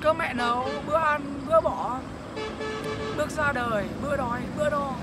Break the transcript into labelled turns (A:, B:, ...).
A: cơm mẹ nấu bữa ăn bữa bỏ bước ra đời bữa đói bữa đo